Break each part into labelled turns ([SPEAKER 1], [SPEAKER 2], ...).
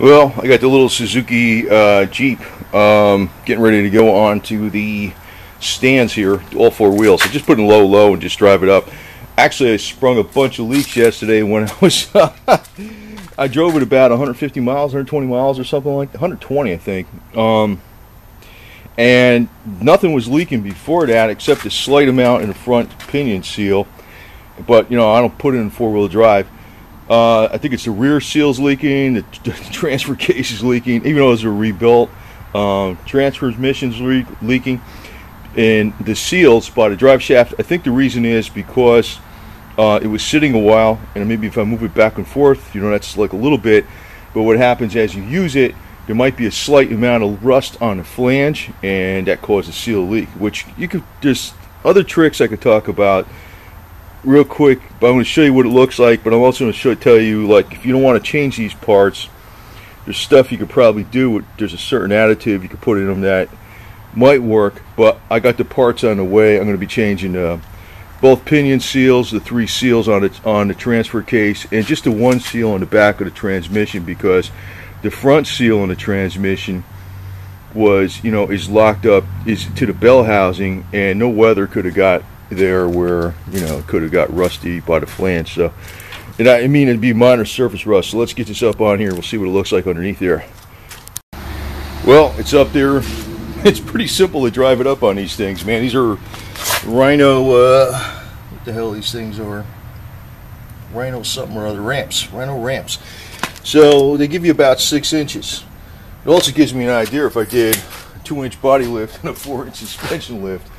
[SPEAKER 1] Well, I got the little Suzuki uh, Jeep um, getting ready to go on to the stands here, all four wheels. So just put it low, low, and just drive it up. Actually, I sprung a bunch of leaks yesterday when I was. I drove it about 150 miles, 120 miles, or something like 120, I think. Um, and nothing was leaking before that except a slight amount in the front pinion seal. But you know, I don't put it in four-wheel drive. Uh, I think it's the rear seals leaking, the, the transfer case is leaking, even though those are rebuilt. Um, transmissions le leaking, and the seals by the drive shaft. I think the reason is because uh, it was sitting a while, and maybe if I move it back and forth, you know, that's like a little bit. But what happens as you use it, there might be a slight amount of rust on the flange, and that causes seal leak. Which you could just other tricks I could talk about real quick, but I'm going to show you what it looks like, but I'm also going to show, tell you, like, if you don't want to change these parts, there's stuff you could probably do. There's a certain additive you could put in them that might work, but I got the parts on the way. I'm going to be changing uh, both pinion seals, the three seals on it on the transfer case, and just the one seal on the back of the transmission because the front seal on the transmission was, you know, is locked up is to the bell housing, and no weather could have got there where you know it could have got rusty by the flange. So, and I mean it'd be minor surface rust. So let's get this up on here. We'll see what it looks like underneath there. Well, it's up there. It's pretty simple to drive it up on these things, man. These are Rhino. Uh, what the hell these things are? Rhino something or other ramps. Rhino ramps. So they give you about six inches. It also gives me an idea if I did a two-inch body lift and a four-inch suspension lift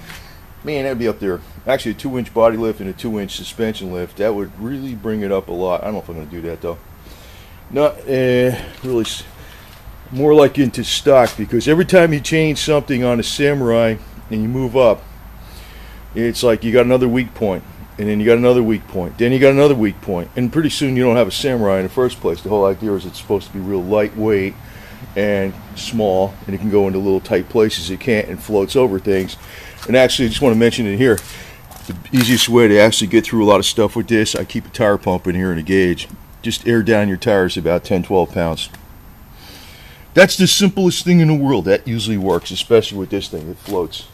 [SPEAKER 1] man, that'd be up there. Actually, a two-inch body lift and a two-inch suspension lift. That would really bring it up a lot. I don't know if I'm going to do that though. Not uh, really. More like into stock because every time you change something on a Samurai and you move up, it's like you got another weak point, and then you got another weak point, then you got another weak point, and pretty soon you don't have a Samurai in the first place. The whole idea is it's supposed to be real lightweight and small, and it can go into little tight places it can't and floats over things. And actually, I just want to mention it here. The easiest way to actually get through a lot of stuff with this, I keep a tire pump in here and a gauge. Just air down your tires about 10, 12 pounds. That's the simplest thing in the world. That usually works, especially with this thing. It floats.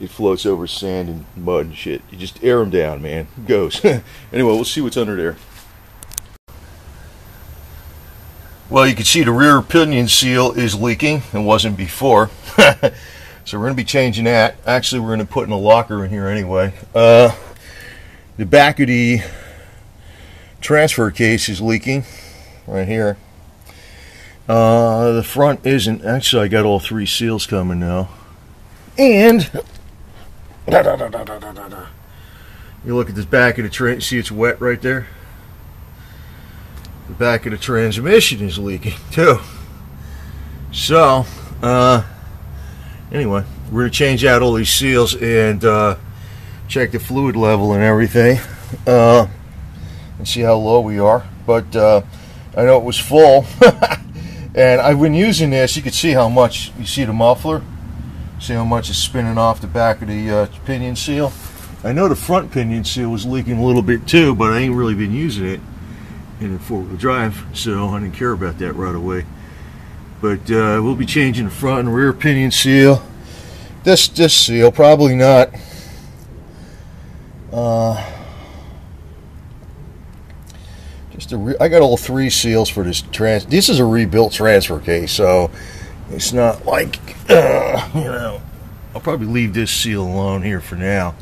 [SPEAKER 1] It floats over sand and mud and shit. You just air them down, man. It goes. anyway, we'll see what's under there. Well, you can see the rear pinion seal is leaking. It wasn't before. So we're going to be changing that. Actually, we're going to put in a locker in here anyway. Uh, the back of the transfer case is leaking right here. Uh, the front isn't. Actually, I got all three seals coming now. And da, da, da, you look at this back of the train. See, it's wet right there. The back of the transmission is leaking too. So, uh, anyway, we're going to change out all these seals and uh, check the fluid level and everything uh, and see how low we are. But uh, I know it was full. and I've been using this. You can see how much, you see the muffler? See how much is spinning off the back of the uh, pinion seal? I know the front pinion seal was leaking a little bit too, but I ain't really been using it in a four-wheel drive, so I didn't care about that right away. But uh, we'll be changing the front and rear pinion seal. This this seal probably not. Uh, just a I got all three seals for this trans. This is a rebuilt transfer case, so it's not like uh, you know. I'll probably leave this seal alone here for now.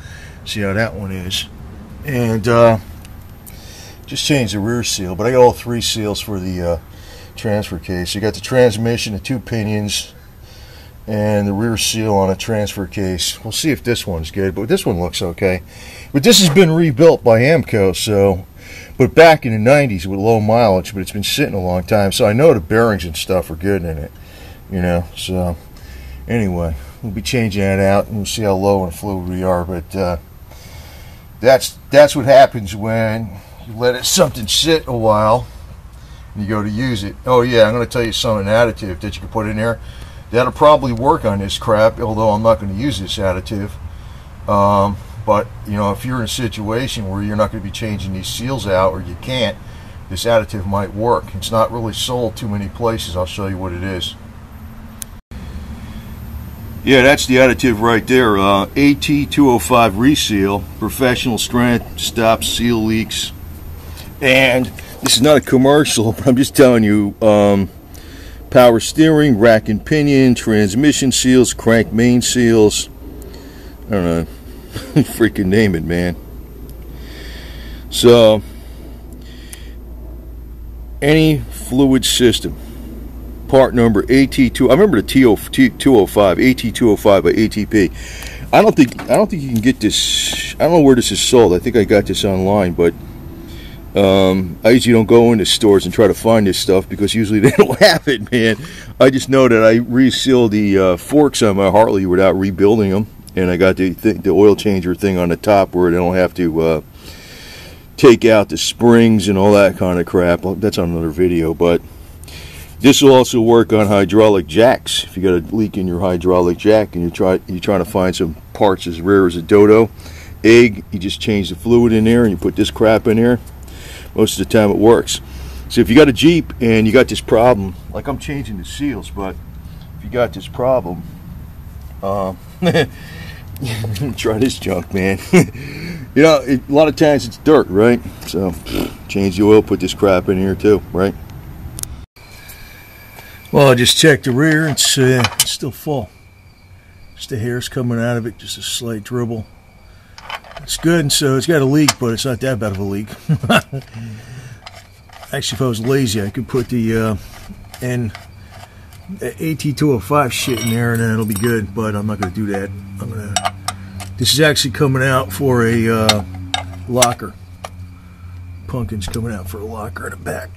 [SPEAKER 1] See how that one is, and uh, just change the rear seal. But I got all three seals for the uh, transfer case. You got the transmission, the two pinions, and the rear seal on a transfer case. We'll see if this one's good, but this one looks okay. But this has been rebuilt by AAMCO, so but back in the 90s with low mileage, but it's been sitting a long time, so I know the bearings and stuff are good in it, you know. So anyway, we'll be changing that out and we'll see how low and fluid we are. But uh, that's that's what happens when you let it something sit a while you go to use it. Oh yeah, I'm going to tell you something additive that you can put in there. That'll probably work on this crap, although I'm not going to use this additive. Um, but you know, if you're in a situation where you're not going to be changing these seals out, or you can't, this additive might work. It's not really sold too many places. I'll show you what it is. Yeah, that's the additive right there. Uh, AT205 Reseal, professional strength, stops seal leaks. And this is not a commercial, but I'm just telling you, um, power steering, rack and pinion, transmission seals, crank main seals. I don't know, freaking name it, man. So, any fluid system part number AT2 I remember the TO205 AT205 by ATP I don't think I don't think you can get this I don't know where this is sold I think I got this online but um, I usually don't go into stores and try to find this stuff because usually they don't have it man I just know that I resealed the uh, forks on my Harley without rebuilding them and I got the, th the oil changer thing on the top where they don't have to uh, take out the springs and all that kind of crap. That's on another video, but this will also work on hydraulic jacks. If you got a leak in your hydraulic jack and you're try you're trying to find some parts as rare as a dodo egg, you just change the fluid in there and you put this crap in there. Most of the time it works. So if you got a Jeep and you got this problem, like I'm changing the seals, but if you got this problem, uh, try this junk, man. you know, it, a lot of times it's dirt, right? So change the oil, put this crap in here too, right? Well, I just checked the rear. It's, uh, it's still full. Just the hair's coming out of it, just a slight dribble. It's good, and so it's got a leak, but it's not that bad of a leak. Actually, if I was lazy, I could put the uh, N AT205 shit in there, and then it'll be good. But I'm not going to do that. I'm to this is actually coming out for a uh, locker. Pumpkin's coming out for a locker in the back.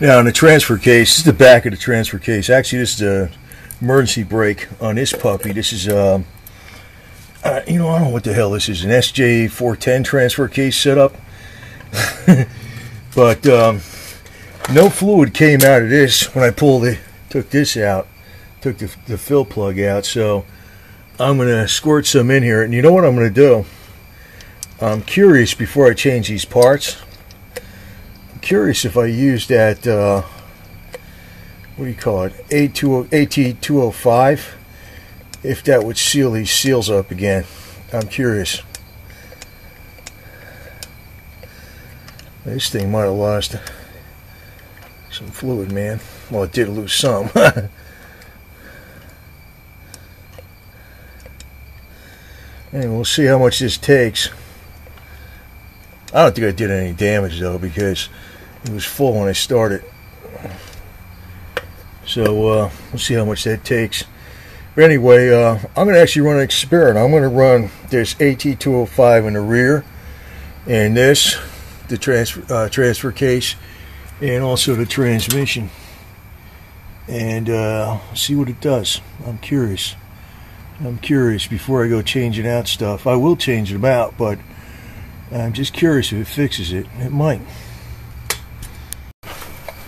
[SPEAKER 1] Now, in the transfer case, this is the back of the transfer case. Actually, this is the emergency brake on this puppy. This is, uh, uh, you know, I don't know what the hell this is. An SJ410 transfer case setup. but um, no fluid came out of this when I pulled it, took this out, took the, the fill plug out. So I'm going to squirt some in here. And you know what I'm going to do? I'm curious before I change these parts. I'm curious if I use that, uh, what do you call it, AT205, if that would seal these seals up again. I'm curious. This thing might have lost some fluid, man. Well, it did lose some. And we'll see how much this takes. I don't think I did any damage though because it was full when I started. So uh, we'll see how much that takes. But anyway, uh, I'm going to actually run an experiment. I'm going to run this AT205 in the rear and this, the transfer, uh, transfer case, and also the transmission. And uh, see what it does. I'm curious. I'm curious before I go changing out stuff. I will change them out, but I'm just curious if it fixes it. It might.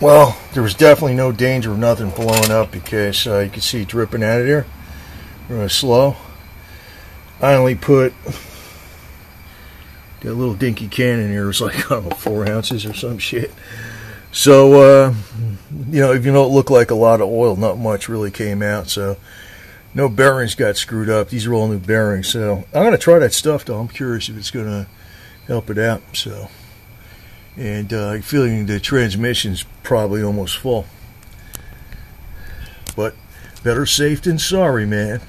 [SPEAKER 1] Well, there was definitely no danger of nothing blowing up because uh, you can see dripping out of there. Really slow. I only put a little dinky can in here. It's like I don't know four ounces or some shit. So uh, you know, if you don't look like a lot of oil, not much really came out. So no bearings got screwed up. These are all new bearings. So I'm going to try that stuff though. I'm curious if it's going to help it out. So, and uh, feeling the transmission's probably almost full. But better safe than sorry, man.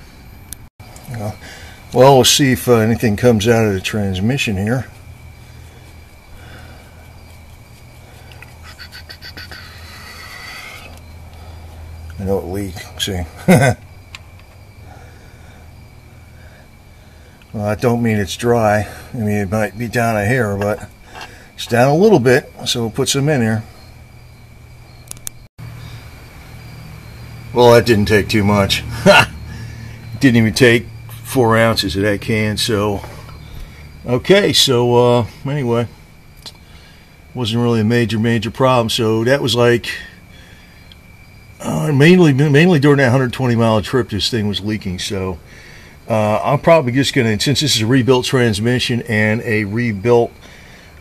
[SPEAKER 1] Uh, well, we'll see if uh, anything comes out of the transmission here. I know it leaked. See. Well, I don't mean it's dry. I mean, it might be down a hair, but it's down a little bit, so we'll put some in here. Well, that didn't take too much. didn't even take four ounces of that can, so... Okay, so, uh, anyway, wasn't really a major, major problem, so that was like... Uh, mainly, mainly during that 120 mile trip, this thing was leaking, so... Uh, I'm probably just to, since this is a rebuilt transmission and a rebuilt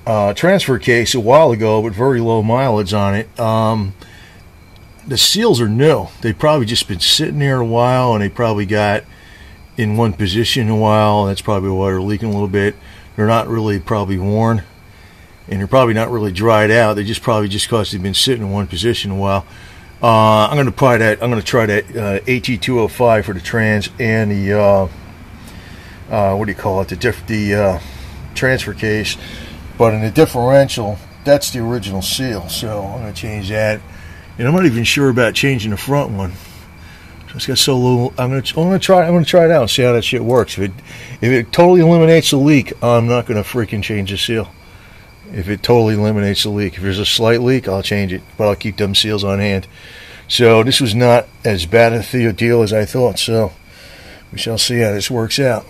[SPEAKER 2] uh, transfer case a while ago, but very low mileage on it. Um, the seals are new. They've probably just been sitting there a while, and they probably got in one position a while. That's probably why they're leaking a little bit. They're not really probably worn, and they're probably not really dried out. They just probably just because they've been sitting in one position a while. Uh, I'm going to try that. I'm going to try that uh, AT205 for the trans and the uh, uh, what do you call it? The diff- the uh, transfer case, but in the differential, that's the original seal. So I'm going to change that, and I'm not even sure about changing the front one. It's got so little. I'm to I'm to try. I'm to try it out see how that shit works. If it if it totally eliminates the leak, I'm not going to freaking change the seal. If it totally eliminates the leak, if there's a slight leak, I'll change it, but I'll keep them seals on hand. So this was not as bad a deal as I thought. So we shall see how this works out.